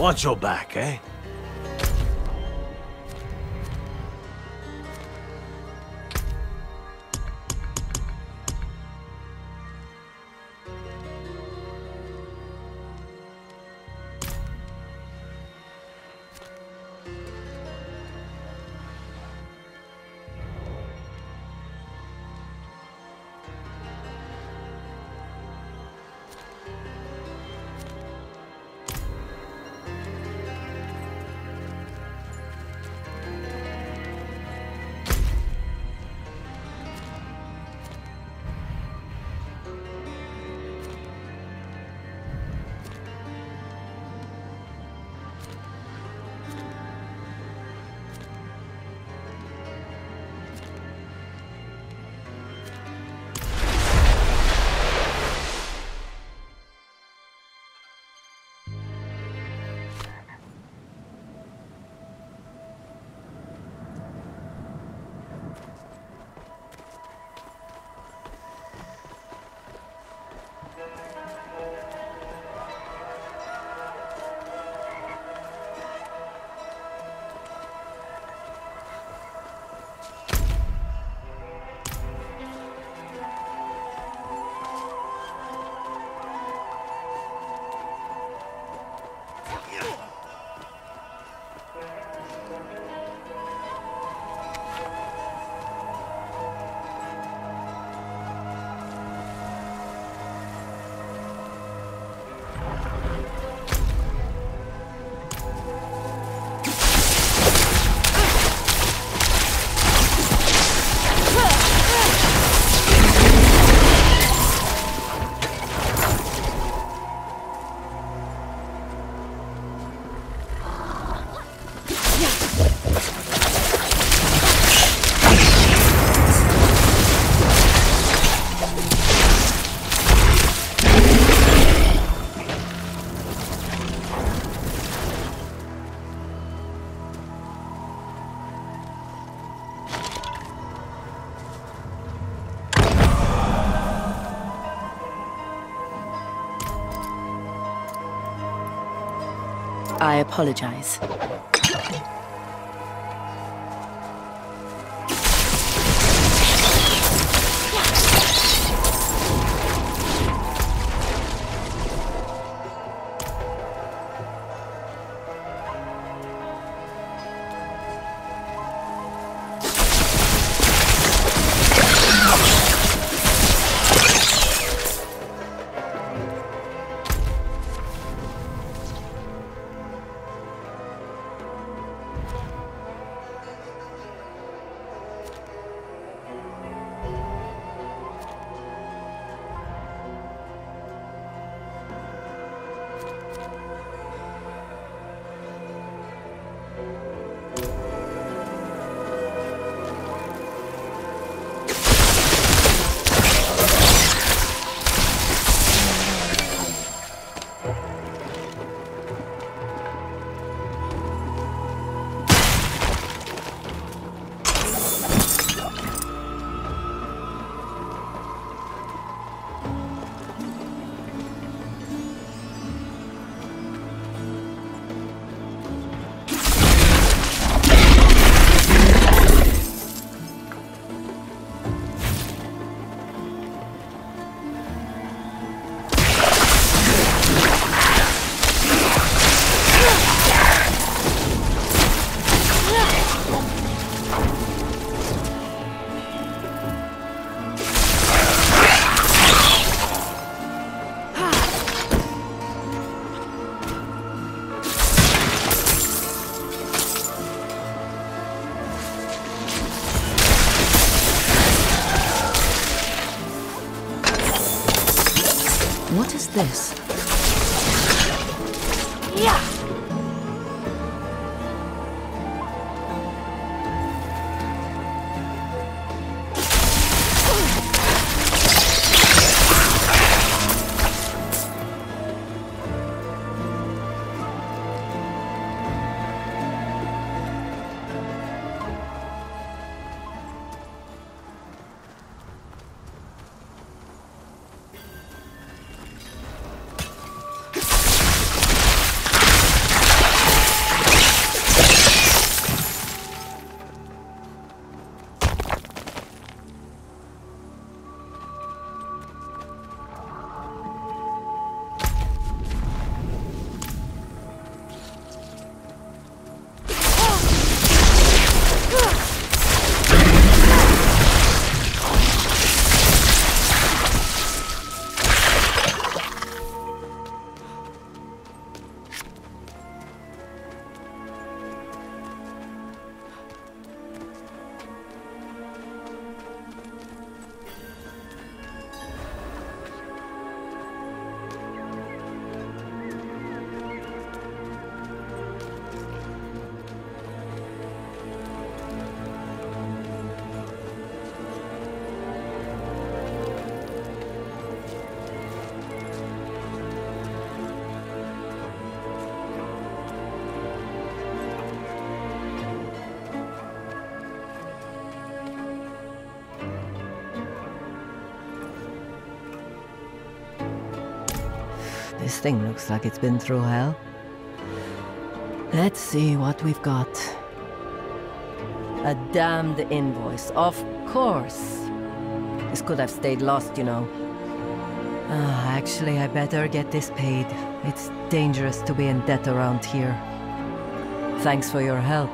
Watch your back, eh? I apologize. What is this? This thing looks like it's been through hell. Let's see what we've got. A damned invoice, of course. This could have stayed lost, you know. Ah, actually, I better get this paid. It's dangerous to be in debt around here. Thanks for your help.